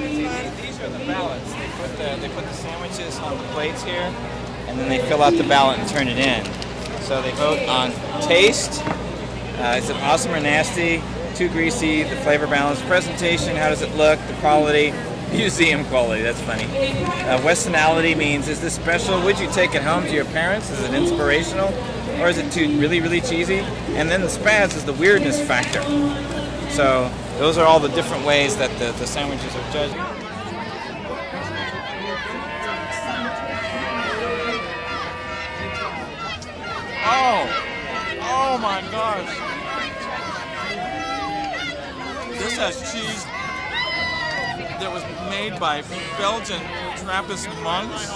These are the ballots. They put the, they put the sandwiches on the plates here, and then they fill out the ballot and turn it in. So they vote on taste. Uh, is it awesome or nasty? Too greasy? The flavor balance? Presentation? How does it look? The quality? Museum quality. That's funny. Uh, Westonality means is this special? Would you take it home to your parents? Is it inspirational? Or is it too really really cheesy? And then the spaz is the weirdness factor. So those are all the different ways that the, the sandwiches are judged. Oh! Oh my gosh! This has cheese that was made by Belgian Trappist monks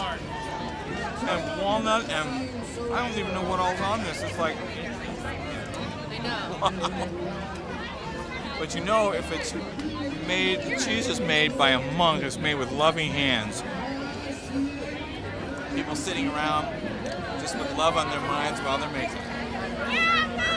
and walnut and I don't even know what all's on this. It's like But you know if it's made the cheese is made by a monk, it's made with loving hands. People sitting around just with love on their minds while they're making it.